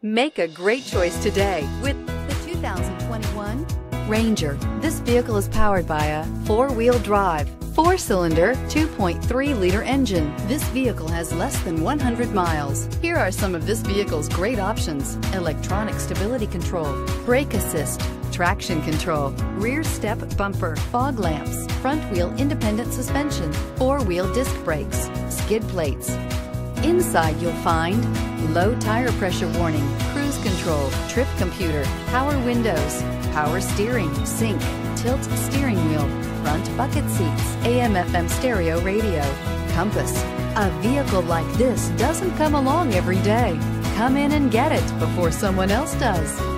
Make a great choice today with the 2021 Ranger. This vehicle is powered by a four-wheel drive, four-cylinder, 2.3-liter engine. This vehicle has less than 100 miles. Here are some of this vehicle's great options. Electronic stability control, brake assist, traction control, rear step bumper, fog lamps, front wheel independent suspension, four-wheel disc brakes, skid plates, Inside you'll find low tire pressure warning, cruise control, trip computer, power windows, power steering, sync, tilt steering wheel, front bucket seats, AM FM stereo radio, compass. A vehicle like this doesn't come along every day. Come in and get it before someone else does.